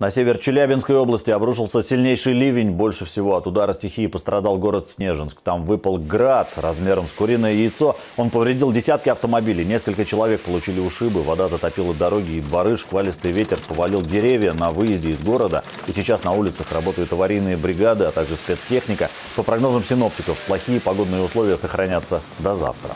На север Челябинской области обрушился сильнейший ливень. Больше всего от удара стихии пострадал город Снежинск. Там выпал град размером с куриное яйцо. Он повредил десятки автомобилей. Несколько человек получили ушибы. Вода затопила дороги и дворы. Шквалистый ветер повалил деревья на выезде из города. И сейчас на улицах работают аварийные бригады, а также спецтехника. По прогнозам синоптиков, плохие погодные условия сохранятся до завтра.